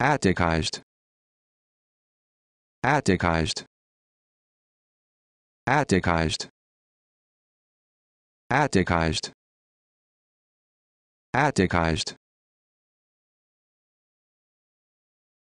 Atticized. Atticized. Atticized. Atticized. Atticized.